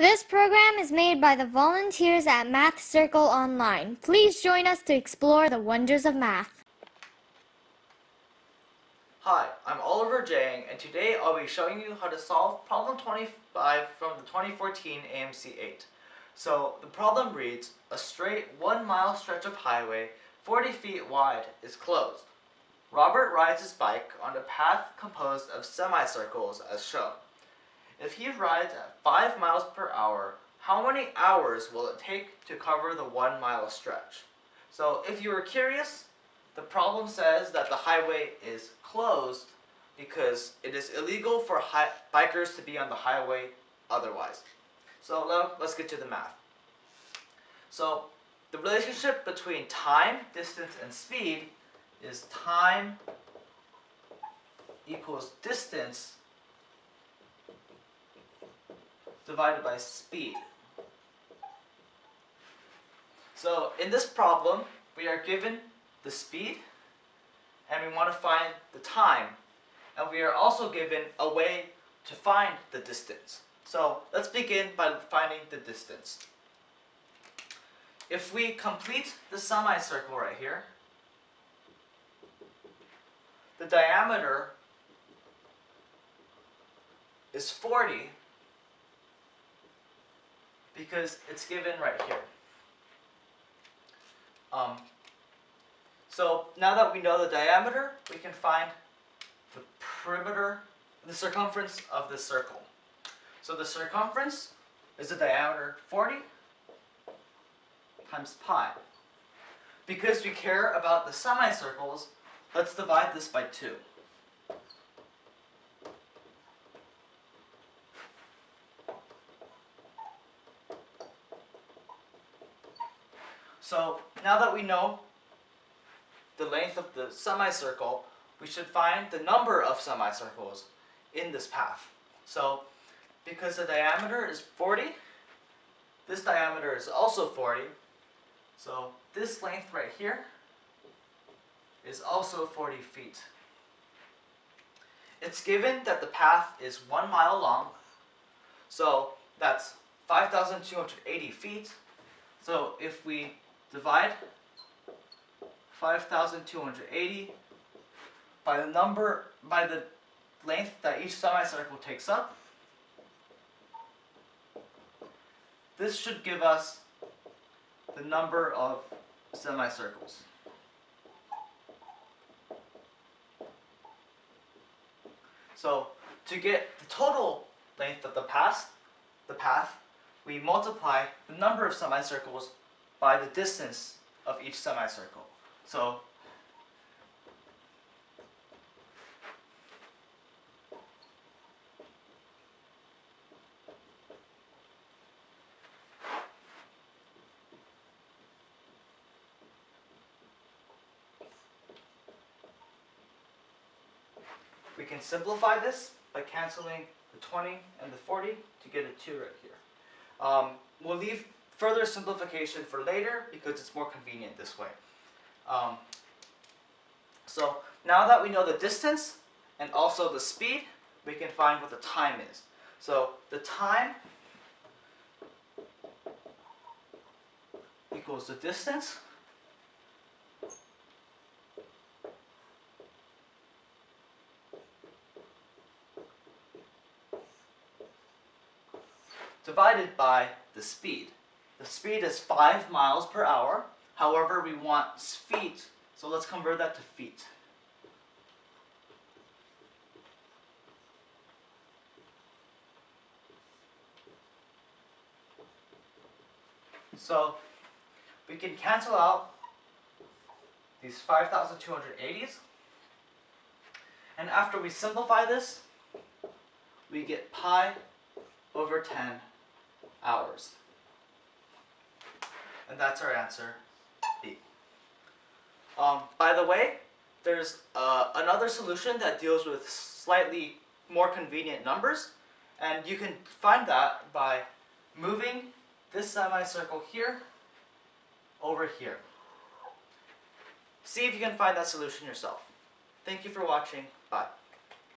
This program is made by the volunteers at Math Circle Online. Please join us to explore the wonders of math. Hi, I'm Oliver Jiang, and today I'll be showing you how to solve problem 25 from the 2014 AMC 8. So, the problem reads, a straight one mile stretch of highway 40 feet wide is closed. Robert rides his bike on a path composed of semicircles as shown. If he rides at 5 miles per hour, how many hours will it take to cover the 1 mile stretch? So if you were curious, the problem says that the highway is closed because it is illegal for bikers to be on the highway otherwise. So let's get to the math. So the relationship between time, distance, and speed is time equals distance divided by speed. So in this problem, we are given the speed and we want to find the time. And we are also given a way to find the distance. So let's begin by finding the distance. If we complete the semicircle right here, the diameter is 40 because it's given right here. Um, so now that we know the diameter, we can find the perimeter, the circumference of the circle. So the circumference is the diameter 40 times pi. Because we care about the semicircles, let's divide this by 2. So now that we know the length of the semicircle, we should find the number of semicircles in this path. So because the diameter is 40, this diameter is also 40, so this length right here is also 40 feet. It's given that the path is one mile long, so that's 5,280 feet. So if we divide 5,280 by the number, by the length that each semicircle takes up. This should give us the number of semicircles. So to get the total length of the path, the path, we multiply the number of semicircles by the distance of each semicircle. So we can simplify this by canceling the 20 and the 40 to get a 2 right here. Um, we'll leave further simplification for later because it's more convenient this way. Um, so now that we know the distance and also the speed, we can find what the time is. So the time equals the distance divided by the speed. The speed is 5 miles per hour. However, we want feet, so let's convert that to feet. So we can cancel out these 5,280s. And after we simplify this, we get pi over 10 hours. And that's our answer, B. Um, by the way, there's uh, another solution that deals with slightly more convenient numbers. And you can find that by moving this semicircle here over here. See if you can find that solution yourself. Thank you for watching. Bye.